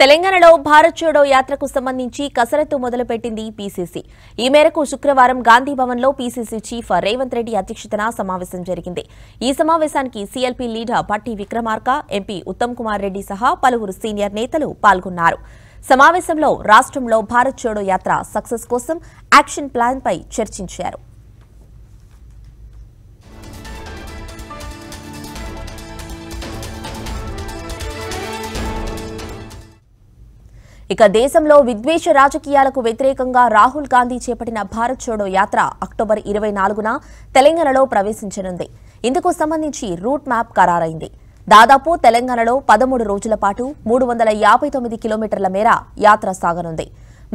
తెలంగాణలో భారత్ జోడో యాత్రకు సంబంధించి కసరత్తు మొదలుపెట్టింది పీసీసీ. ఈ మేరకు శుక్రవారం గాంధీ భవన్లో పీసీసీ చీఫ్ రేవంత్ రెడ్డి అధ్యక్షతన సమావేశం జరిగింది. ఈ సమావేశానికి CLP leader Bhatti Vikramarka MP Uttam Kumar Reddy సహా పలువురు సీనియర్ నేతలు పాల్గొన్నారు. సమావేశంలో రాష్ట్రంలో భారత్ జోడో యాత్ర సక్సెస్ కోసం యాక్షన్ ప్లాన్పై చర్చించారు. ఇక దేశంలో విద్వేష రాజకీయాలకు వ్యతిరేకంగా రాహుల్ గాంధీ చేపట్టిన భారత్ చోడో యాత్ర అక్టోబర్ ఇరవై నాలుగున తెలంగాణలో ప్రవేశించనుంది. ఇందుకు సంబంధించి రూట్ మ్యాప్ ఖరారైంది. దాదాపు తెలంగాణలో పదమూడు రోజుల పాటు మూడు వందల యాభై తొమ్మిది కిలోమీటర్ల మేర యాత్ర సాగనుంది.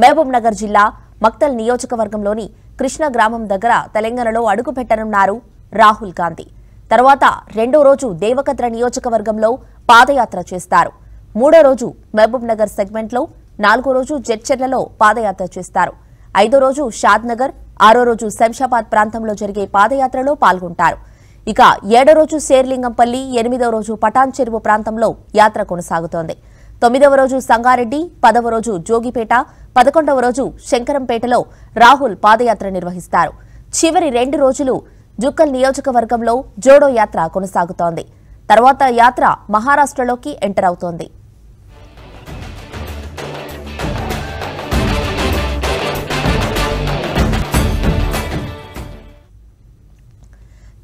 మహబూబ్ నగర్ జిల్లా మక్తల్ నియోజకవర్గంలోని కృష్ణ గ్రామం దగ్గర తెలంగాణలో అడుగుపెట్టనున్నారు రాహుల్ గాంధీ. తర్వాత రెండో రోజు దేవకద్ర నియోజకవర్గంలో పాదయాత్ర చేస్తారు. మూడో రోజు మహబూబ్ నగర్ సెగ్మెంట్లో నాలుగో రోజు జడ్చెర్లలో పాదయాత్ర చేస్తారు. ఐదో రోజు షాద్ నగర్ ఆరో రోజు శంషాబాద్ ప్రాంతంలో జరిగే పాదయాత్రలో పాల్గొంటారు. ఇక ఏడో రోజు శేర్లింగంపల్లి ఎనిమిదో రోజు పటాన్ చెరువు ప్రాంతంలో యాత్ర కొనసాగుతోంది. తొమ్మిదవ రోజు సంగారెడ్డి పదవ రోజు జోగిపేట పదకొండవ రోజు శంకరంపేటలో రాహుల్ పాదయాత్ర నిర్వహిస్తారు. చివరి రెండు రోజులు జుక్కల్ నియోజకవర్గంలో జోడో యాత్ర కొనసాగుతోంది. తర్వాత యాత్ర మహారాష్ట్రలోకి ఎంటర్ అవుతోంది.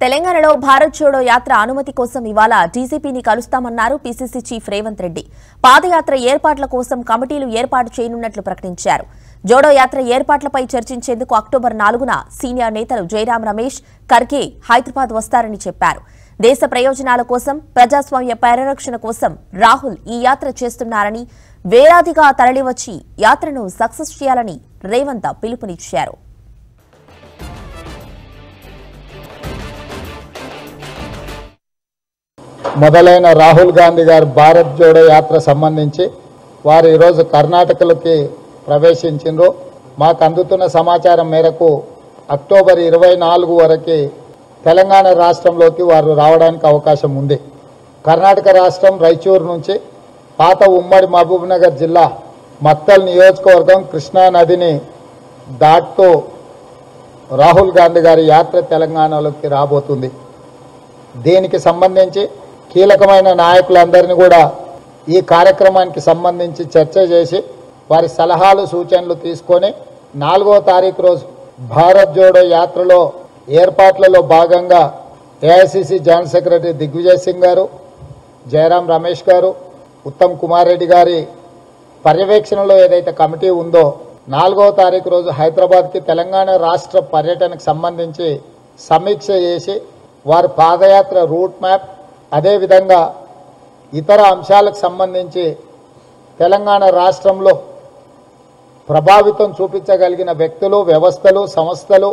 తెలంగాణలో భారత్ జోడో యాత్ర అనుమతి కోసం ఇవాళ డీజీపీని కలుస్తామన్నారు పీసీసీ చీఫ్ రేవంత్ రెడ్డి. పాదయాత్ర ఏర్పాట్ల కోసం కమిటీలు ఏర్పాటు చేయనున్నట్లు ప్రకటించారు. జోడో యాత్ర ఏర్పాట్లపై చర్చించేందుకు అక్టోబర్ నాలుగున సీనియర్ నేతలు జయరాం రమేష్ ఖర్గే హైదరాబాద్ వస్తారని చెప్పారు. దేశ ప్రయోజనాల కోసం ప్రజాస్వామ్య పరిరక్షణ కోసం రాహుల్ ఈ యాత్ర చేస్తున్నారని వేలాదిగా తరలివచ్చి యాత్రను సక్సెస్ చేయాలని రేవంత్ పిలుపునిచ్చారు. మొదలైన రాహుల్ గాంధీ గారి భారత్ జోడో యాత్ర సంబంధించి వారు ఈరోజు కర్ణాటకలోకి ప్రవేశించిండ్రు. మాకు అందుతున్న సమాచారం మేరకు అక్టోబర్ ఇరవై నాలుగు వరకు తెలంగాణ రాష్ట్రంలోకి వారు రావడానికి అవకాశం ఉంది. కర్ణాటక రాష్ట్రం రైచూరు నుంచి పాత ఉమ్మడి మహబూబ్నగర్ జిల్లా మత్తల్ నియోజకవర్గం కృష్ణా నదిని దాటుతూ రాహుల్ గాంధీ గారి యాత్ర తెలంగాణలోకి రాబోతుంది. దీనికి సంబంధించి కీలకమైన నాయకులందరినీ కూడా ఈ కార్యక్రమానికి సంబంధించి చర్చ చేసి వారి సలహాలు సూచనలు తీసుకొని నాలుగో తారీఖు రోజు భారత్ జోడో యాత్రలో ఏర్పాట్లలో భాగంగా AICC joint secretary Digvijay Singh గారు జయరాం రమేష్ గారు ఉత్తమ్ కుమార్ రెడ్డి గారి పర్యవేక్షణలో ఏదైతే కమిటీ ఉందో నాలుగవ తారీఖు రోజు హైదరాబాద్కి తెలంగాణ రాష్ట్ర పర్యటనకు సంబంధించి సమీక్ష చేసి వారి పాదయాత్ర రూట్ మ్యాప్ అదేవిధంగా ఇతర అంశాలకు సంబంధించి తెలంగాణ రాష్ట్రంలో ప్రభావితం చూపించగలిగిన వ్యక్తులు వ్యవస్థలు సంస్థలు